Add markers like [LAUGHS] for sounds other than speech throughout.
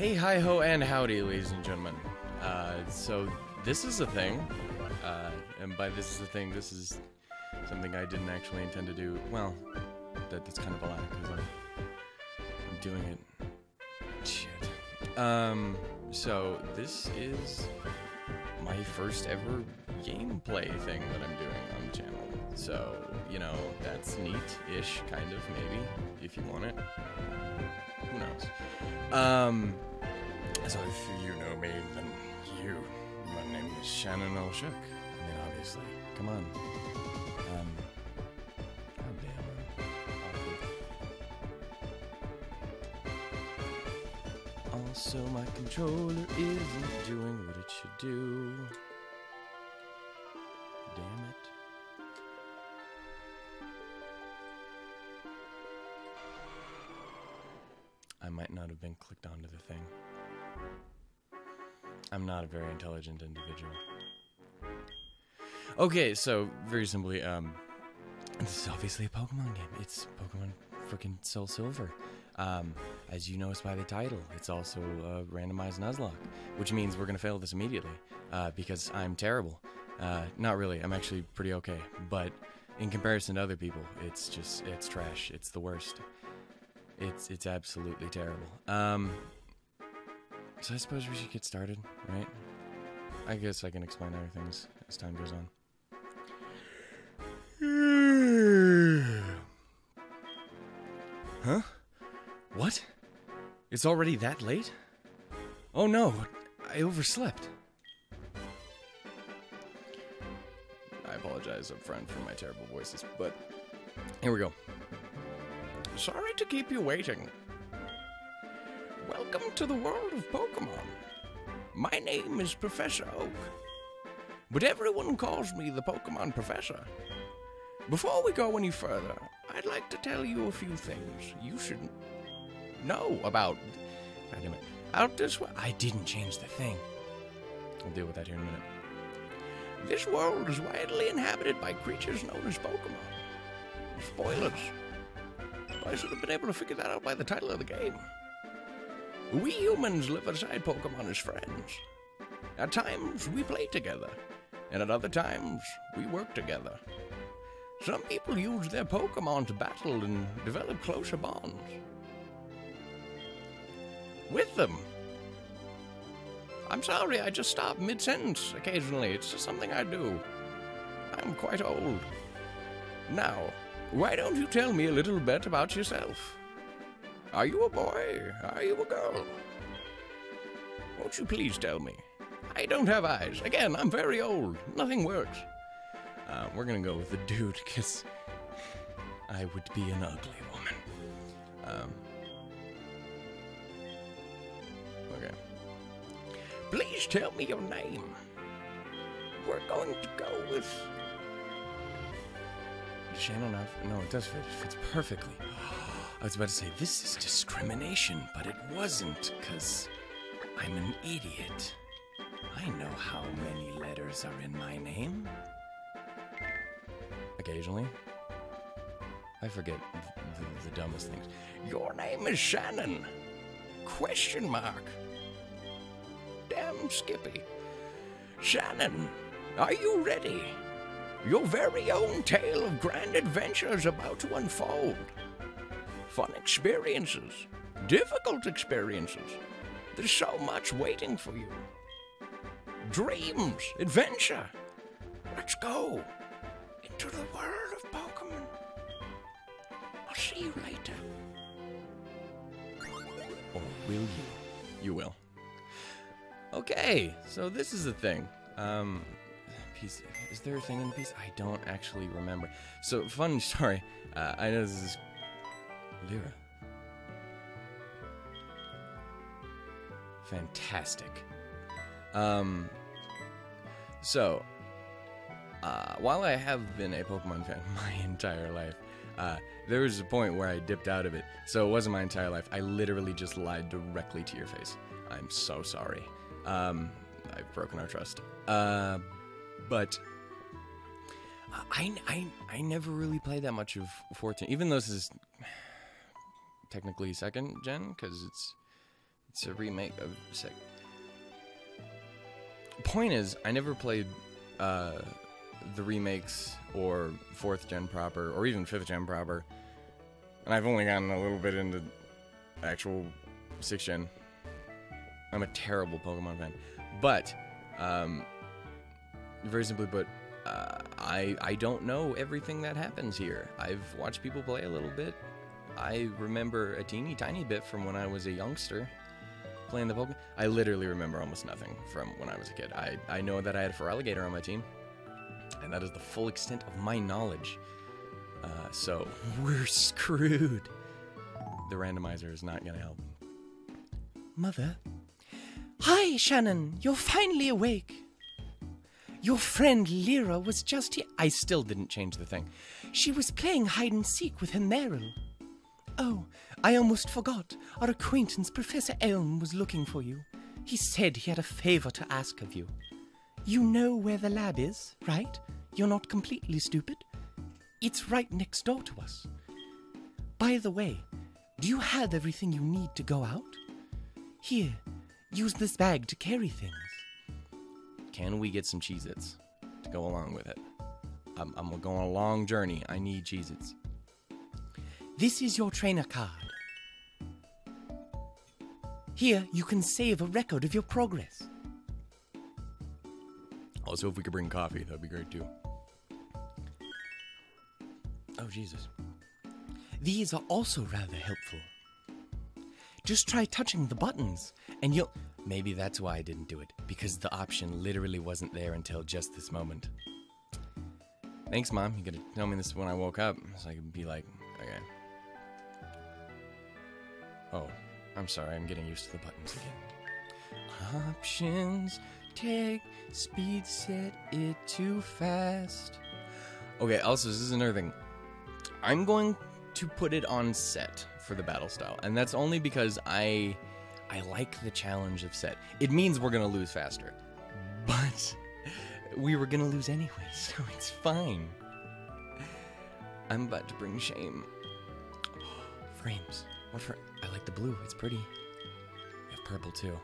Hey, hi ho, and howdy, ladies and gentlemen. Uh, so this is a thing, uh, and by this is a thing, this is something I didn't actually intend to do. Well, that, that's kind of a lie because I'm, I'm doing it. Shit. Um. So this is my first ever gameplay thing that I'm doing on the channel. So you know that's neat-ish, kind of maybe, if you want it. Who knows? Um. So if you know me, then you. My name is Shannon Olshook. I mean, obviously. Come on. Um. Also, my controller isn't doing what it should do. Damn it. I might not have been clicked onto the thing. I'm not a very intelligent individual. Okay, so very simply, um, this is obviously a Pokemon game. It's Pokemon freaking Soul Silver. Um, as you notice by the title, it's also a randomized Nuzlocke, which means we're gonna fail this immediately uh, because I'm terrible. Uh, not really. I'm actually pretty okay, but in comparison to other people, it's just it's trash. It's the worst. It's it's absolutely terrible. Um, so I suppose we should get started, right? I guess I can explain other things as time goes on. [SIGHS] Huh? What? It's already that late? Oh no, I overslept. I apologize up front for my terrible voices, but here we go. Sorry to keep you waiting. Welcome to the world of Pokemon. My name is Professor Oak, but everyone calls me the Pokemon Professor. Before we go any further, I'd like to tell you a few things you should know about. God damn it. Out this. I didn't change the thing. I'll deal with that here in a minute. This world is widely inhabited by creatures known as Pokemon. Spoilers. I should have been able to figure that out by the title of the game. We humans live aside Pokemon as friends. At times, we play together, and at other times, we work together. Some people use their Pokemon to battle and develop closer bonds. With them. I'm sorry, I just stop mid sentence occasionally. It's just something I do. I'm quite old. Now, why don't you tell me a little bit about yourself? Are you a boy? Are you a girl? Won't you please tell me? I don't have eyes. Again, I'm very old. Nothing works. Uh, we're gonna go with the dude, because I would be an ugly woman. Um, okay. Please tell me your name. We're going to go with. Shannon, no, it does fit. It fits perfectly. I was about to say, this is discrimination, but it wasn't, because I'm an idiot. I know how many letters are in my name. Occasionally. I forget the, the, the dumbest things. Your name is Shannon. Question mark. Damn Skippy. Shannon, are you ready? Your very own tale of grand adventure is about to unfold. Fun experiences, difficult experiences. There's so much waiting for you. Dreams, adventure. Let's go into the world of Pokemon. I'll see you later. Or will you? You will. Okay, so this is the thing. Um, piece. Is there a thing in the piece? I don't actually remember. So fun [LAUGHS] story. Uh, I know this is Lyra. Fantastic. Um. So, uh, while I have been a Pokemon fan [LAUGHS] my entire life, uh, there was a point where I dipped out of it. So it wasn't my entire life. I literally just lied directly to your face. I'm so sorry. Um, I've broken our trust. Uh, but I, I, I never really played that much of 14, even though this is technically second gen, because it's It's a remake of Seg. Point is, I never played uh, the remakes or fourth gen proper or even fifth gen proper, and I've only gotten a little bit into actual sixth gen. I'm a terrible Pokemon fan, but um, very simply put, uh, I I don't know everything that happens here. I've watched people play a little bit. I remember a teeny tiny bit from when I was a youngster playing the Pokemon. I literally remember almost nothing from when I was a kid. I, I know that I had a Feraligatr on my team, and that is the full extent of my knowledge. Uh, so [LAUGHS] we're screwed. The randomizer is not going to help. Mother? Hi, Shannon. You're finally awake. Your friend Lyra was just here. I still didn't change the thing. She was playing hide and seek with her Marill. Oh, I almost forgot. Our acquaintance, Professor Elm, was looking for you. He said he had a favor to ask of you. You know where the lab is, right? You're not completely stupid. It's right next door to us. By the way, do you have everything you need to go out? Here, use this bag to carry things. Can we get some Cheez Its to go along with it? I'm, I'm going on a long journey. I need Cheez Its. This is your trainer card. Here, you can save a record of your progress. Also, if we could bring coffee, that'd be great too. Oh, Jesus. These are also rather helpful. Just try touching the buttons, and you'll. Maybe that's why I didn't do it, because the option literally wasn't there until just this moment. Thanks, Mom. You gotta tell me this when I woke up, so I can be like, okay. Oh, I'm sorry, I'm getting used to the buttons again. Options, take, speed, set it too fast. Okay, also, this is another thing. I'm going to put it on set for the battle style, and that's only because I I like the challenge of set. It means we're gonna lose faster, but we were gonna lose anyway, [LAUGHS] so it's fine. I'm about to bring shame. [GASPS] Frames. What for? I like the blue. It's pretty. We have purple too.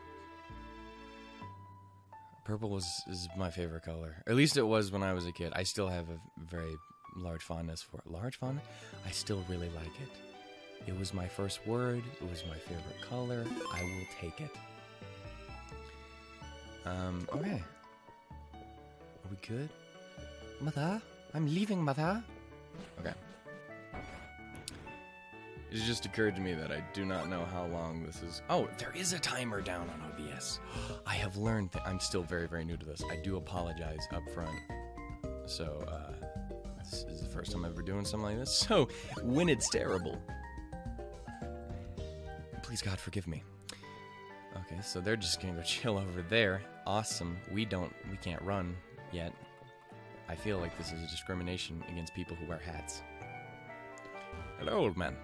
Purple was is my favorite color. At least it was when I was a kid. I still have a very large fondness for it. Large fondness? I still really like it. It was my first word. It was my favorite color. I will take it. Um, okay. Are we good? Mother? I'm leaving, mother. Okay. It just occurred to me that I do not know how long this is. Oh, there is a timer down on OBS. [GASPS] I have learned that I'm still very, very new to this. I do apologize up front. So, uh, this is the first time I'm ever doing something like this. [LAUGHS] So, when it's terrible, please God forgive me. Okay, so they're just gonna go [LAUGHS] chill over there. Awesome. We don't, we can't run yet. I feel like this is a discrimination against people who wear hats. Hello, old man.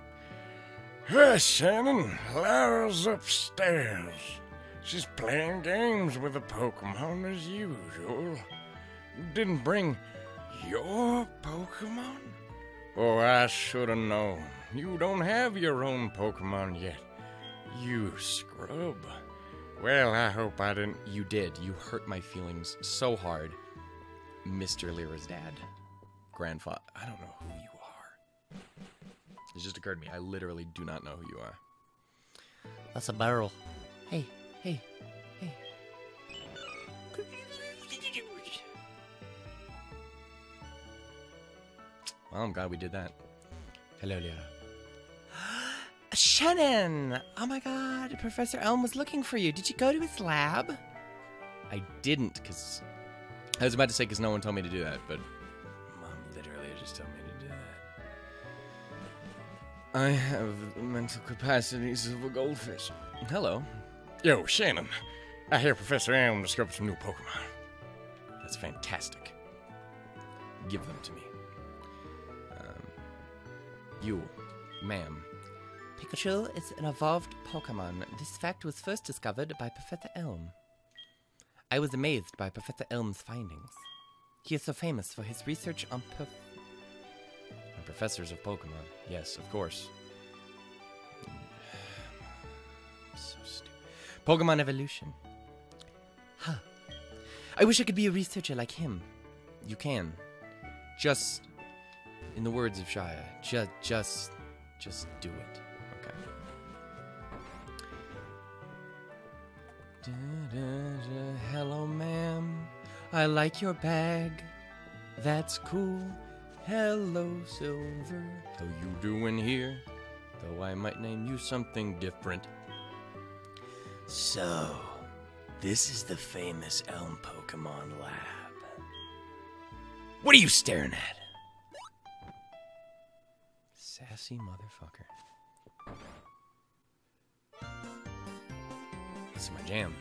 Yes, Shannon. Lyra's upstairs. She's playing games with the Pokemon as usual. You didn't bring your Pokemon? Oh, I should have known. You don't have your own Pokemon yet. You scrub. Well, I hope I didn't. You did. You hurt my feelings so hard. Mr. Lyra's dad. Grandfather. I don't know who you. It just occurred to me. I literally do not know who you are. That's a barrel. Hey, hey, hey. Well, I'm glad we did that. Hello, Lyra. [GASPS] Shannon! Oh my god, Professor Elm was looking for you. Did you go to his lab? I didn't, because. I was about to say, because no one told me to do that, but. Mom literally just told me to do that. I have the mental capacities of a goldfish. Hello. Yo, Shannon. I hear Professor Elm discovered some new Pokemon. That's fantastic. Give them to me. Um, you, ma'am. Pikachu is an evolved Pokemon. This fact was first discovered by Professor Elm. I was amazed by Professor Elm's findings. He is so famous for his research on perf- And professors of Pokemon. Yes, of course. so stupid. Pokemon evolution. Huh. I wish I could be a researcher like him. You can. Just, in the words of Shia, just, just, just do it. Okay. Da-da-da. Hello, ma'am. I like your bag. That's cool. Hello, Silver. How you doing here? Though I might name you something different. So, this is the famous Elm Pokemon Lab. What are you staring at? Sassy motherfucker. This is my jam.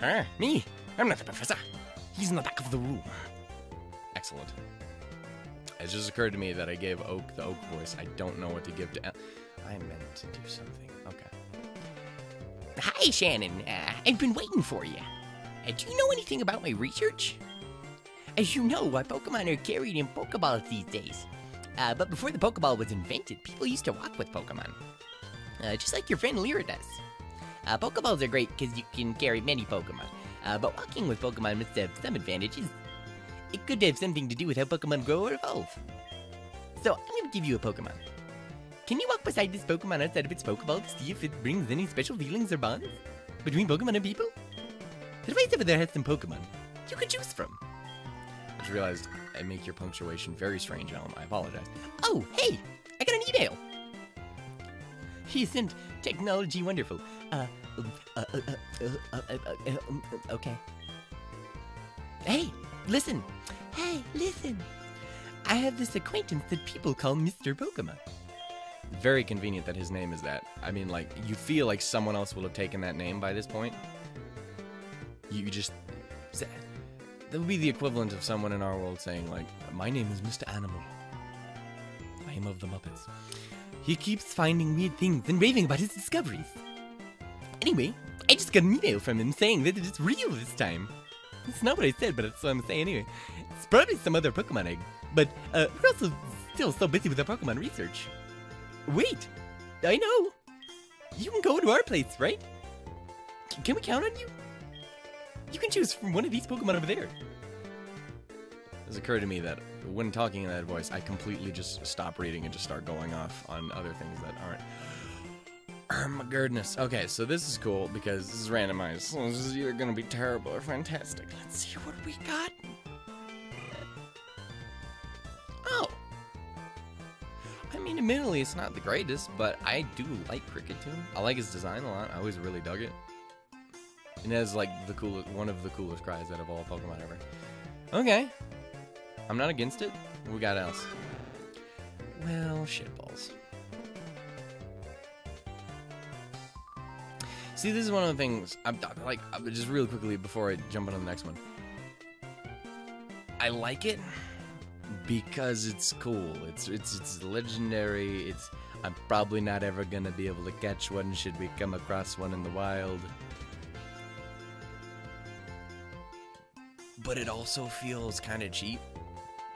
Huh? Me? I'm not the professor. He's in the back of the room. Excellent. It just occurred to me that I gave Oak the Oak voice. I don't know what to give to. I meant to do something. Okay. Hi, Shannon. Uh, I've been waiting for you. Uh, do you know anything about my research? As you know, our Pokemon are carried in Pokeballs these days. Uh, but before the Pokeball was invented, people used to walk with Pokemon. Uh, just like your friend Lyra does. Uh, Pokeballs are great because you can carry many Pokemon. Uh, but walking with Pokemon must have some advantages. It could have something to do with how Pokemon grow or evolve. So I'm to give you a Pokemon. Can you walk beside this Pokemon outside of its Pokeball to see if it brings any special feelings or bonds between Pokemon and people? The device over there has some Pokemon you could choose from. I just realized I make your punctuation very strange, Elm. I apologize. Oh, hey, I got an email. He sent technology wonderful. Uh, um, uh, uh, uh, uh, uh, uh, uh, um, uh, okay. Hey, listen. Hey, listen. I have this acquaintance that people call Mr. Pokemon. Very convenient that his name is that. I mean, like, you feel like someone else will have taken that name by this point. You just. That would be the equivalent of someone in our world saying, like, my name is Mr. Animal. I am of the Muppets. He keeps finding weird things and raving about his discoveries. Anyway, I just got an email from him saying that it's real this time. It's not what I said, but it's what I'm saying anyway. It's probably some other Pokemon egg. But uh, we're also still so busy with our Pokemon research. Wait, I know. You can go to our place, right? C- can we count on you? You can choose from one of these Pokemon over there. It's occurred to me that when talking in that voice, I completely just stop reading and just start going off on other things that aren't. Oh my goodness. Okay, so this is cool because this is randomized. So this is either gonna be terrible or fantastic. Let's see what we got. Oh. I mean, admittedly, it's not the greatest, but I do like Cricket Kricketune. I like his design a lot. I always really dug it. It has like the coolest, one of the coolest cries out of all Pokemon ever. Okay, I'm not against it. What we got else? Well, shitballs. See, this is one of the things. I'm like just really quickly before I jump into the next one. I like it because it's cool. It's it's it's legendary. It's I'm probably not ever gonna be able to catch one. Should we come across one in the wild? But it also feels kind of cheap,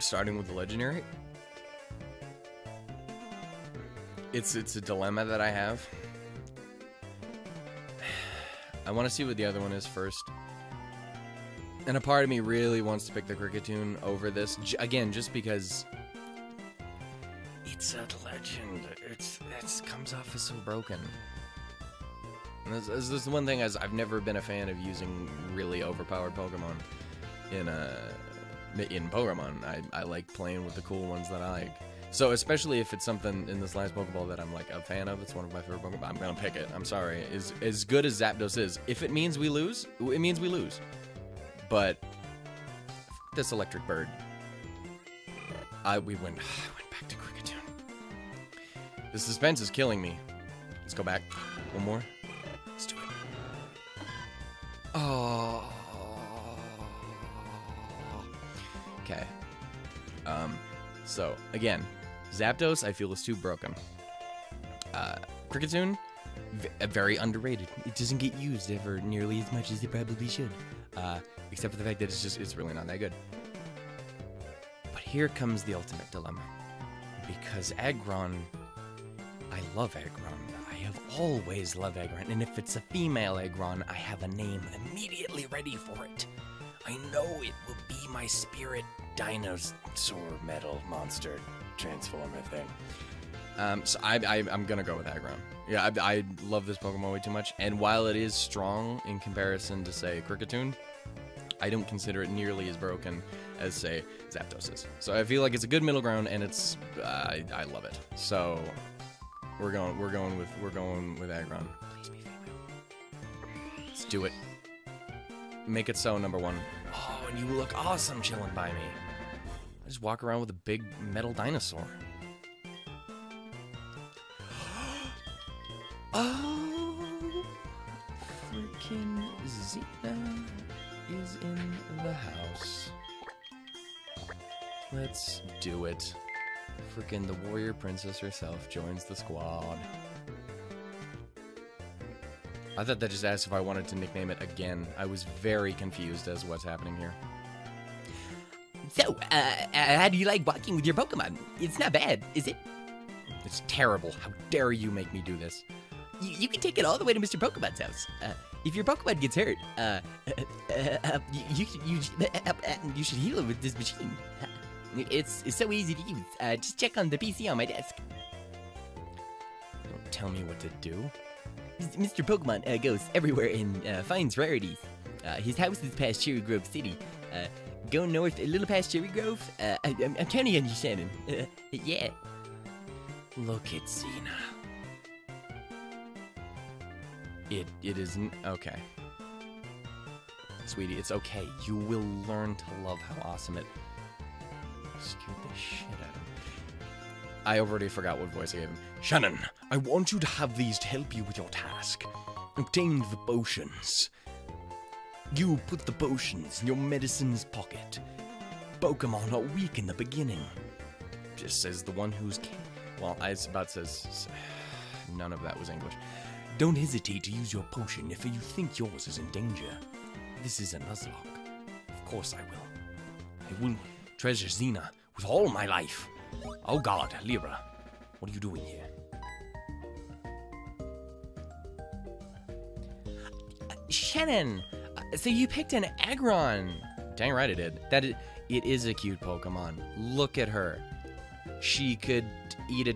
starting with the legendary. It's it's a dilemma that I have. I want to see what the other one is first. And a part of me really wants to pick the Kricketune over this. J- again, just because it's a legend. It's it comes off as so broken. And this, this is one thing as I've never been a fan of using really overpowered Pokemon in a in Pokemon. I, I like playing with the cool ones that I like. So especially if it's something in this last Pokeball that I'm like a fan of, it's one of my favorite Pokemon. I'm gonna pick it. I'm sorry. As as good as Zapdos is, if it means we lose, it means we lose. But this electric bird, I we went [SIGHS] I went back to Kricketune. The suspense is killing me. Let's go back. One more. Let's do it. Oh. Okay. Um. So again, Zapdos I feel is too broken. Uh, Kricketune, v- uh, very underrated. It doesn't get used ever nearly as much as it probably should. Uh, except for the fact that it's just it's really not that good. But here comes the ultimate dilemma, because Aggron, I love Aggron. I have always loved Aggron, and if it's a female Aggron, I have a name immediately ready for it. I know it will be my spirit dinosaur metal monster transformer thing. Um, so I, I, I'm gonna go with Aggron. Yeah, I, I love this Pokemon way too much, and while it is strong in comparison to say Kricketune, I don't consider it nearly as broken as say Zapdos is. So I feel like it's a good middle ground, and it's uh, I, I love it. So we're going we're going with we're going with Aggron. Please be female. Let's do it. Make it so number one. Oh, and you look awesome chilling by me. Just walk around with a big metal dinosaur. [GASPS] oh, freaking Xena is in the house. Let's do it. Freaking the warrior princess herself joins the squad. I thought that just asked if I wanted to nickname it again. I was very confused as what's happening here. So, uh, uh, how do you like walking with your Pokemon? It's not bad, is it? It's terrible. How dare you make me do this? You, you can take it all the way to Mr. Pokemon's house. Uh, if your Pokemon gets hurt, uh, [LAUGHS] uh, uh, you, you, you, should heal it with this machine. It's, it's so easy to use. Just check on the PC on my desk. Don't tell me what to do. Mr. Pokemon goes everywhere and finds rarities. His house is past Cherry Grove City. Go north a little past Cherry Grove. Uh, I, I'm, I'm counting on you, Shannon. Uh, [LAUGHS] yeah. Look at Xena. It it isn't okay. Sweetie, it's okay. You will learn to love how awesome it scared the shit out of me. I already forgot what voice I gave him. Shannon, I want you to have these to help you with your task. Obtain the potions. You put the potions in your medicine's pocket. Pokemon are weak in the beginning. Just says the one who's. Well, I was about to say. [SIGHS] None of that was English. Don't hesitate to use your potion if you think yours is in danger. This is a Nuzlocke. Of course I will. I will treasure Xena with all my life. Oh god, Lyra, what are you doing here? Shannon, so you picked an Aggron. Dang right I did. That is, it is a cute Pokemon. Look at her. She could eat a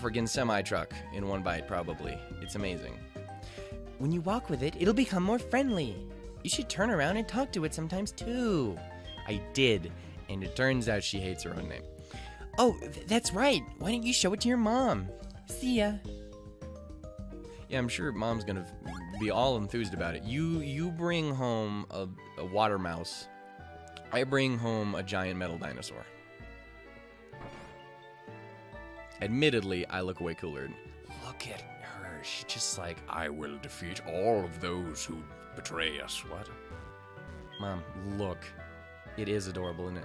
friggin' semi truck in one bite, probably. It's amazing. When you walk with it, it'll become more friendly. You should turn around and talk to it sometimes too. I did, and it turns out she hates her own name. Oh, th- that's right. Why don't you show it to your mom? See ya. Yeah, I'm sure mom's gonna be all enthused about it. You you bring home a, a water mouse. I bring home a giant metal dinosaur. Admittedly, I look way cooler. Look at her. She's just like, I will defeat all of those who betray us. What? Mom, look. It is adorable, isn't it?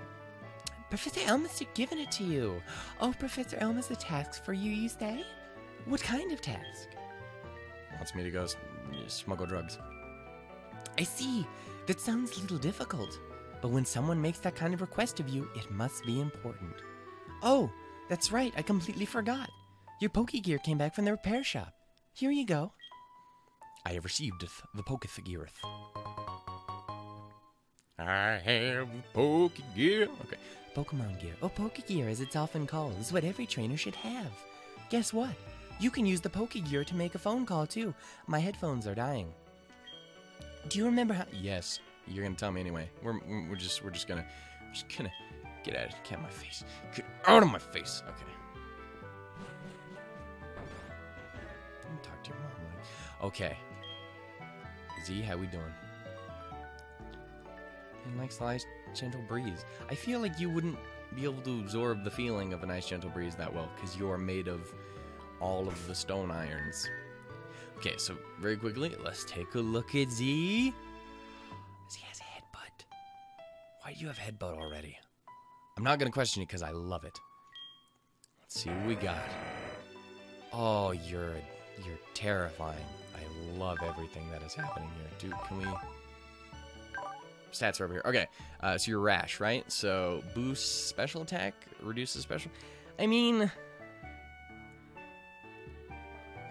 Professor Elm must have given it to you. Oh, Professor Elm has a task for you, you say? What kind of task? Wants me to go smuggle drugs. I see. That sounds a little difficult. But when someone makes that kind of request of you, it must be important. Oh, that's right. I completely forgot. Your Pokegear came back from the repair shop. Here you go. I have received th- the Pokegearth. I have Pokegear. Okay. Pokemon Gear. Oh, Pokegear, as it's often called, is what every trainer should have. Guess what? You can use the Pokegear to make a phone call too. My headphones are dying. Do you remember how? Yes, you're gonna tell me anyway. We're we're just we're just gonna just gonna get out of get my face. Get out of my face. Okay. Talk to your mom. like- Okay. Z, how we doing? Likes the nice gentle breeze. I feel like you wouldn't be able to absorb the feeling of a nice gentle breeze that well because you're made of all of the stone irons. Okay, so very quickly, let's take a look at Z. Z has a headbutt. Why do you have headbutt already? I'm not gonna question you because I love it. Let's see what we got. Oh, you're you're terrifying. I love everything that is happening here. Dude, can we? Stats are over here. Okay, uh, so you're rash, right? So boost special attack, reduces special. I mean,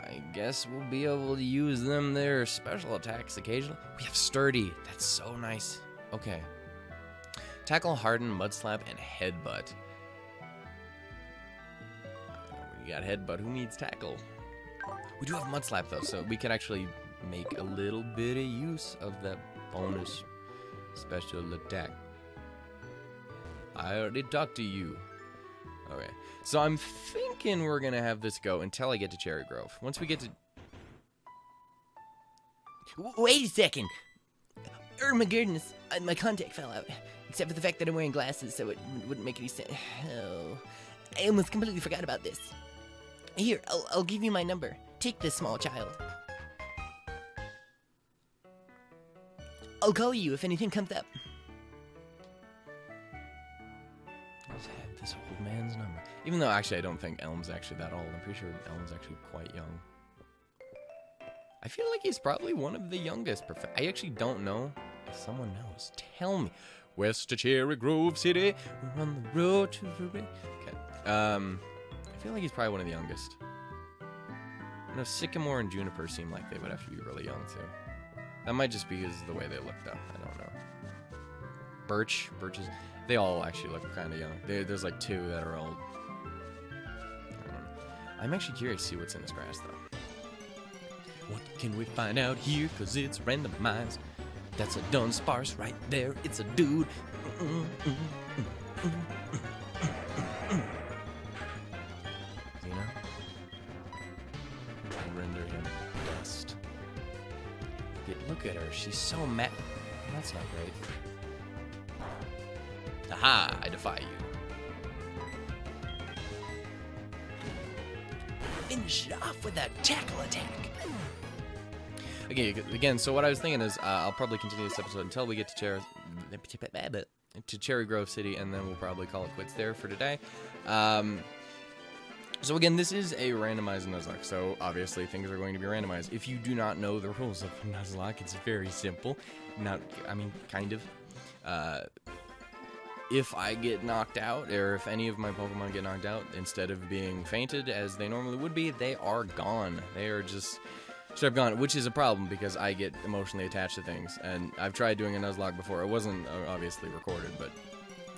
I guess we'll be able to use them their special attacks occasionally. We have sturdy. That's so nice. Okay. Tackle, harden, mud slap, and headbutt. We got headbutt. Who needs tackle? We do have mud slap though, so we can actually make a little bit of use of that bonus special attack. I already talked to you. Okay. So I'm thinking we're gonna have this go until I get to Cherry Grove. Once we get to wait a second. Er, my goodness, my contact fell out. Except for the fact that I'm wearing glasses, so it wouldn't make any sense. Oh, I almost completely forgot about this. Here, I'll, I'll give you my number. Take this small child. I'll call you if anything comes up. Old man's number. Even though actually I don't think Elm's actually that old. I'm pretty sure Elm's actually quite young. I feel like he's probably one of the youngest. I actually don't know if someone knows. Tell me. West to Cherry Grove City. We're on the road to the. Okay. Um, I feel like he's probably one of the youngest. I know Sycamore and Juniper seem like they would have to be really young too. That might just be because of the way they looked up. I don't know. Birch, Birch is. They all actually look kind of young. There there's like two that are old. I'm actually curious to see what's in this grass though. What can we find out here? Cause it's randomized. That's a Dunsparce right there. It's a dude. Xena? Render him dust. Look at, look at her. She's so mad. That's not great. Aha! I defy you. Finish it off with a tackle attack. Okay, again, so what I was thinking is uh, I'll probably continue this episode until we get to Cherry, to Cherry Grove City, and then we'll probably call it quits there for today. Um, so again, this is a randomized Nuzlocke, so obviously things are going to be randomized. If you do not know the rules of Nuzlocke, it's very simple. Not, I mean, kind of. Uh, if I get knocked out, or if any of my Pokemon get knocked out, instead of being fainted as they normally would be, they are gone. They are just straight up gone, which is a problem because I get emotionally attached to things. And I've tried doing a Nuzlocke before. It wasn't uh, obviously recorded, but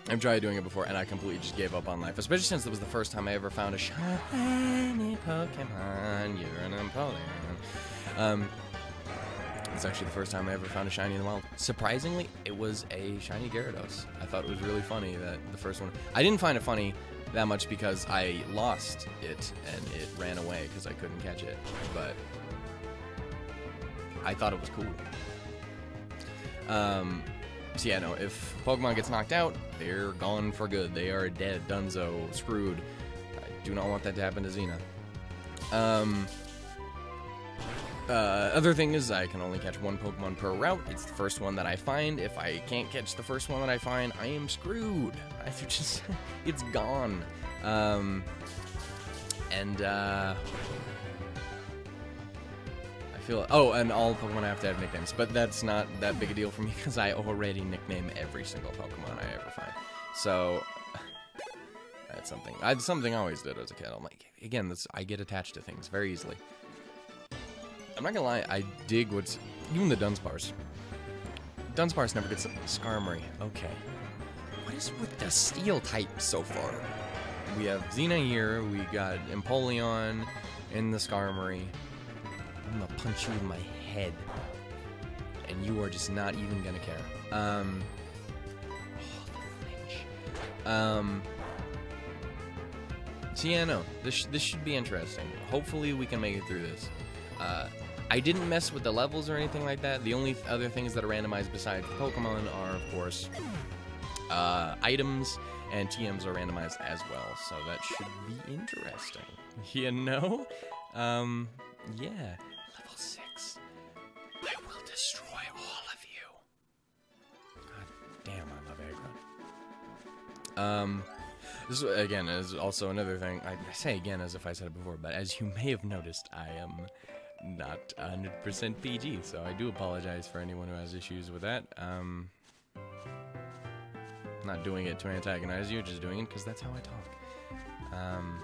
I've tried doing it before, and I completely just gave up on life. Especially since it was the first time I ever found a shiny Pokemon. You're an Empoleon. Um, it's actually the first time I ever found a shiny in the wild. Surprisingly, it was a shiny Gyarados. I thought it was really funny that the first one. I didn't find it funny that much because I lost it and it ran away because I couldn't catch it. But I thought it was cool. Um, so yeah, no, if Pokemon gets knocked out, they're gone for good. They are dead, dunzo, screwed. I do not want that to happen to Xena. Um, uh, other thing is, I can only catch one Pokemon per route. It's the first one that I find. If I can't catch the first one that I find, I am screwed. [LAUGHS] I just, it's gone. Um, and uh, I feel. Oh, and all Pokemon have to have nicknames, but that's not that big a deal for me [LAUGHS] because I already nickname every single Pokemon I ever find. So [LAUGHS] that's something. I something I always did as a kid. I'm like, again, this I get attached to things very easily. I'm not gonna lie, I dig what's even the Dunsparce. Dunsparce never gets. Skarmory. Okay. What is with the steel type so far? We have Xena here, we got Empoleon in the Skarmory. I'm gonna punch you in my head. And you are just not even gonna care. Um oh. Um so yeah, no, this this should be interesting. Hopefully, we can make it through this. Uh, I didn't mess with the levels or anything like that. The only other things that are randomized besides Pokemon are, of course, uh, items and TMs are randomized as well. So that should be interesting. [LAUGHS] You know? Um, yeah. Level six. I will destroy all of you. God damn, I love aggro. Um. This again is also another thing. I say again as if I said it before, but as you may have noticed, I am not 100% PG, so I do apologize for anyone who has issues with that. Um, not doing it to antagonize you, just doing it because that's how I talk. Um,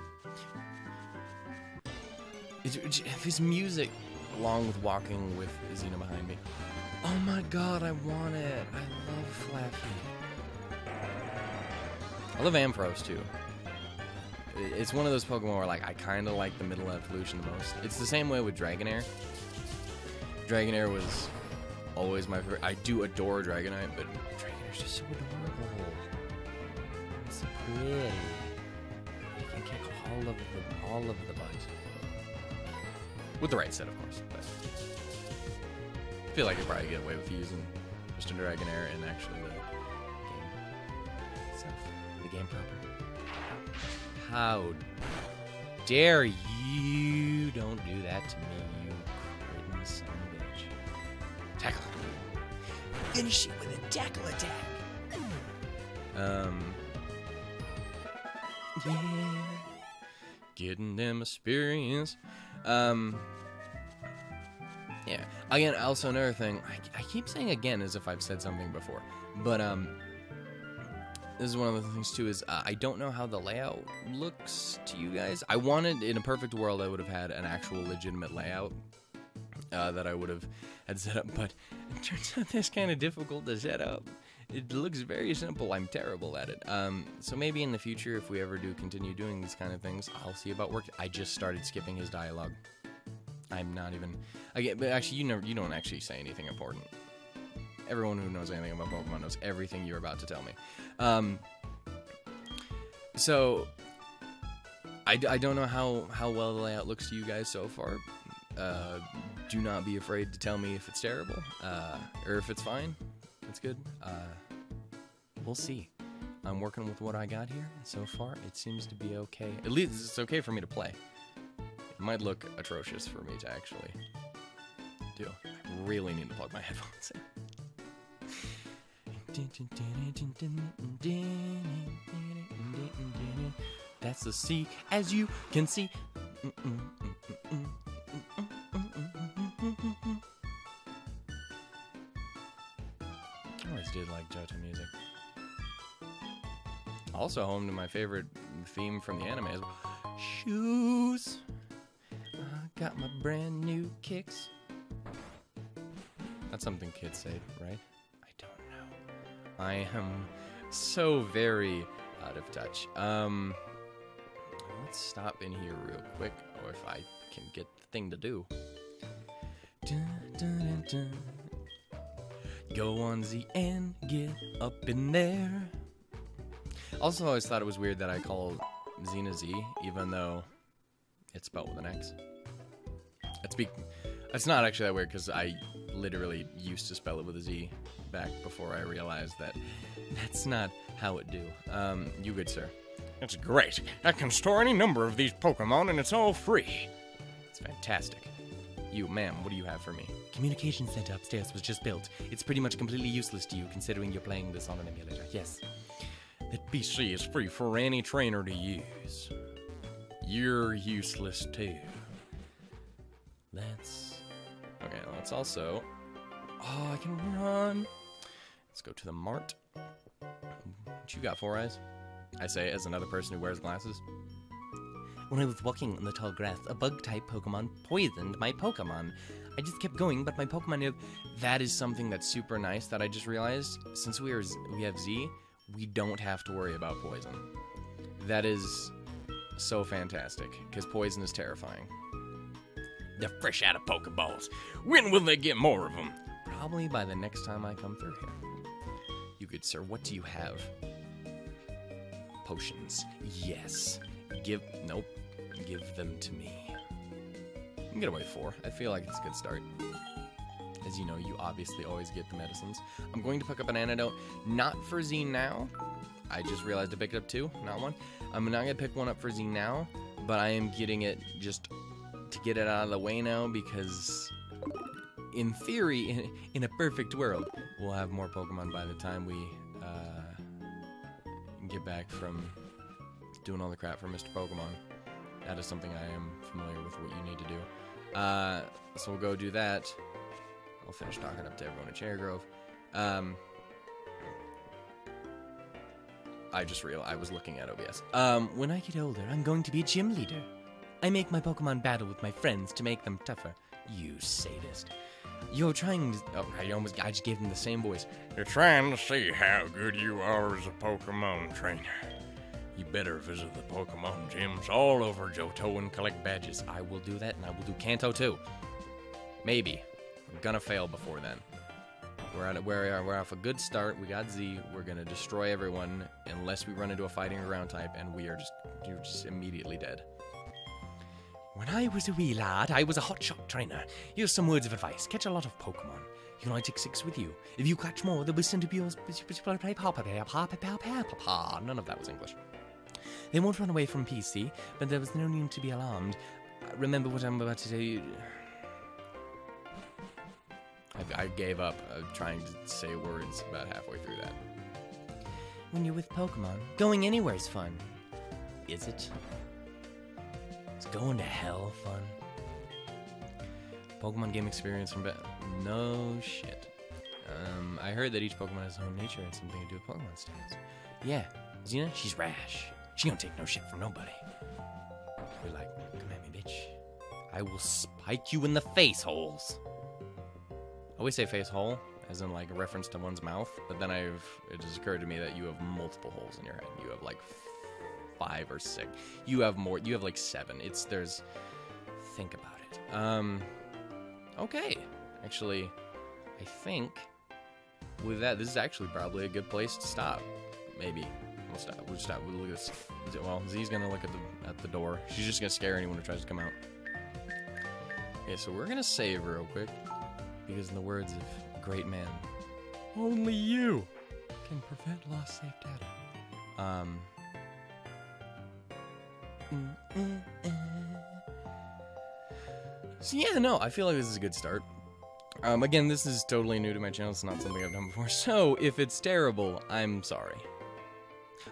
It's, it's, his music, along with walking with Xena behind me. Oh my god, I want it. I love Flaaffy. I love Ampharos too. It's one of those Pokemon where like I kind of like the middle evolution the most. It's the same way with Dragonair. Dragonair was always my favorite. I do adore Dragonite, but Dragonair's just so adorable. It's so pretty. You can kick all of the all of the butt. With the right set, of course. But I feel like I probably get away with using just a Dragonair and actually the game itself, the game proper. How dare you? Don't do that to me, you crazy son of a bitch. Tackle. Finish it with a tackle attack. Um. Yeah. Getting them experience. Um. Yeah. Again, also another thing. I, I keep saying again as if I've said something before, but um. This is one of the things too. Is uh, I don't know how the layout looks to you guys. I wanted in a perfect world I would have had an actual legitimate layout uh, that I would have had set up, but it turns out that's kind of difficult to set up. It looks very simple. I'm terrible at it. Um, so maybe in the future, if we ever do continue doing these kind of things, I'll see about work. I just started skipping his dialogue. I'm not even. Again, but actually, you never. You don't actually say anything important. Everyone who knows anything about Pokemon knows everything you're about to tell me. Um, so I don't know how, how well the layout looks to you guys so far. Uh, do not be afraid to tell me if it's terrible uh, or if it's fine. It's good. Uh, we'll see. I'm working with what I got here. So far, it seems to be okay. At least it's okay for me to play. It might look atrocious for me to actually do. I really need to plug my [LAUGHS] headphones in. That's the C, as you can see. I always did like Johto music. Also, home to my favorite theme from the anime is shoes. I got my brand new kicks. That's something kids say, right? I am so very out of touch. Um, let's stop in here real quick, or if I can get the thing to do. Dun, dun, dun. Go on Z and get up in there. Also, I always thought it was weird that I call Xena Z, even though it's spelled with an X. It's be- It's not actually that weird because I literally used to spell it with a Z back before I realized that that's not how it do. Um, you good, sir? It's great. I can store any number of these Pokemon and it's all free. It's fantastic. You, ma'am, what do you have for me? Communication center upstairs was just built. It's pretty much completely useless to you considering you're playing this on an emulator. Yes. That PC is free for any trainer to use. You're useless too. Let's. Okay, let's also. Oh, I can run. Go to the mart. What you got, Four Eyes? I say as another person who wears glasses. When I was walking in the tall grass, a bug type Pokemon poisoned my Pokemon. I just kept going, but my Pokemon knew that is something that's super nice that I just realized. Since we are we have Z, we don't have to worry about poison. That is so fantastic because poison is terrifying. They're fresh out of Pokeballs. When will they get more of them? Probably by the next time I come through here. Good sir, what do you have? Potions. Yes. Give nope. Give them to me. Get away with four. I feel like it's a good start. As you know, you obviously always get the medicines. I'm going to pick up an antidote, not for Xena. I just realized I picked up two, not one. I'm not gonna pick one up for Xena, but I am getting it just to get it out of the way now because in theory, in, in a perfect world, we'll have more Pokemon by the time we uh, get back from doing all the crap for Mr. Pokemon. That is something I am familiar with what you need to do. Uh, so we'll go do that. I'll finish talking up to everyone at Cherry Grove. Um, I just realized I was looking at OBS. Um, when I get older, I'm going to be a gym leader. I make my Pokemon battle with my friends to make them tougher. You sadist. You're trying to. Oh, I almost. I just gave him the same voice. You're trying to see how good you are as a Pokemon trainer. You better visit the Pokemon gyms all over Johto and collect badges. I will do that, and I will do Kanto too. Maybe. I'm gonna fail before then. We're at a, we're, we're off a good start. We got Z. We're gonna destroy everyone unless we run into a fighting ground type, and we are just you're just immediately dead. When I was a wee lad, I was a hotshot trainer. Here's some words of advice: catch a lot of Pokemon. Take six with you. If you catch more, they'll be sent to be yours. None of that was English. They won't run away from PC, but there was no need to be alarmed. Remember what I'm about to you. I, I gave up uh, trying to say words about halfway through that. When you're with Pokemon, going anywhere is fun. Is it? Going to hell fun? Pokemon game experience from Be- No shit. Um, I heard that each Pokemon has its own nature and something to do with Pokemon stats. Yeah, Xena, she's rash. She don't take no shit from nobody. We're like, come at me, bitch. I will spike you in the face holes. I always say face hole, as in like a reference to one's mouth, but then I've it just occurred to me that you have multiple holes in your head. You have like five or six. You have more. You have like seven. It's there's. Think about it. Um. Okay. Actually, I think with that, this is actually probably a good place to stop. Maybe. We'll stop. We'll stop. We'll look at this. Well, Z's gonna look at the at the door. She's just gonna scare anyone who tries to come out. Okay, so we're gonna save real quick because, in the words of great man, only you can prevent lost save data. Um. Mm, mm, mm. So yeah, no, I feel like this is a good start. Um, again, this is totally new to my channel. It's not something I've done before. [LAUGHS] So if it's terrible, I'm sorry.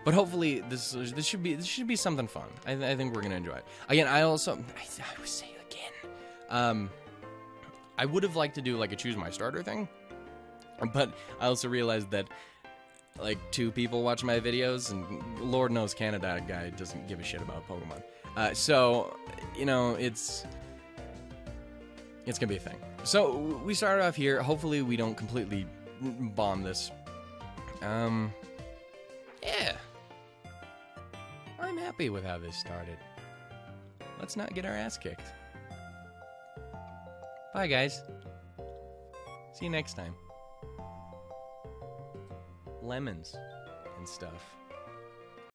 But hopefully this this should be this should be something fun. I, th- I think we're gonna enjoy it. Again, I also I, I would say again, um, I would have liked to do like a choose my starter thing, but I also realized that like two people watch my videos, and Lord knows Canada guy doesn't give a shit about Pokemon. Uh, so you know it's it's gonna be a thing. So we started off here. Hopefully we don't completely bomb this. Um, yeah. I'm happy with how this started. Let's not get our ass kicked. Bye, guys. See you next time. Lemons and stuff.